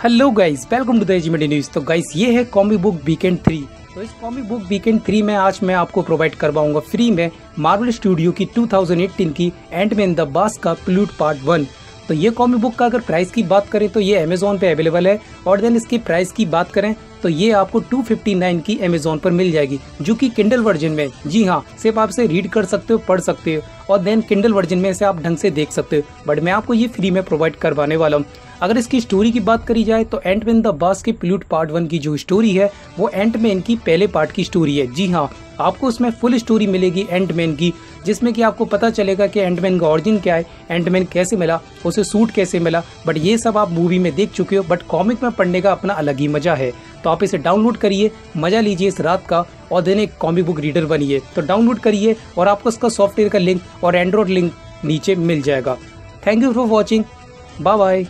Hello guys welcome to the news तो guys ये है कॉमी बुक वीकेंड थ्री तो इस कॉमी बुक वीकेंड थ्री में आज मैं आपको प्रोवाइड करवाऊँगा फ्री में मार्वल स्टूडियो की 2018 की एंड मैन द बास का प्लूट पार्ट वन तो ये कॉमी बुक का अगर प्राइस की बात करें तो ये अमेजोन पे अवेलेबल है और देन इसकी प्राइस की बात करें तो ये आपको 259 की अमेजोन पर मिल जाएगी, जो कि किंडल वर्जन में। जी हाँ सिर्फ़ आप इसे रीड कर सकते हो, पढ़ सकते हो, और देन किंडल वर्जन में इसे आप ढंग से देख सकते हो। बट मैं आपको ये फ्री में प्रोवाइड करवाने वाला हूँ। अगर इसकी स्टोरी की बात करी जाए तो एंट मैन द बास के प्लूट पार्ट वन की जो स्टोरी है, वो एंट मैन की पहले पार्ट की स्टोरी है। जी हाँ आपको उसमें फुल स्टोरी मिलेगी एंट मैन की, जिसमें कि आपको पता चलेगा कि एंट मैन का ऑरिजिन क्या है एंट मैन कैसे मिला, उसे सूट कैसे मिला। बट ये सब आप मूवी में देख चुके हो बट कॉमिक में पढ़ने का अपना अलग ही मज़ा है। तो आप इसे डाउनलोड करिए, मज़ा लीजिए इस रात का और देने कॉमिक बुक रीडर बनिए। तो डाउनलोड करिए और आपको इसका सॉफ्टवेयर का लिंक और एंड्रॉयड लिंक नीचे मिल जाएगा। Thank you for watching bye bye